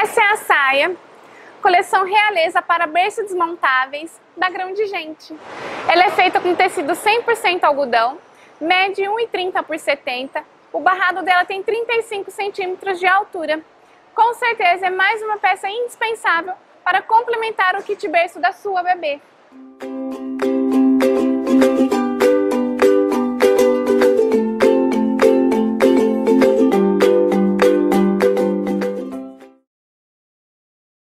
Essa é a saia, coleção realeza para berços desmontáveis da Grão de Gente. Ela é feita com tecido 100% algodão, mede 1,30 por 70, o barrado dela tem 35 centímetros de altura. Com certeza é mais uma peça indispensável para complementar o kit berço da sua bebê.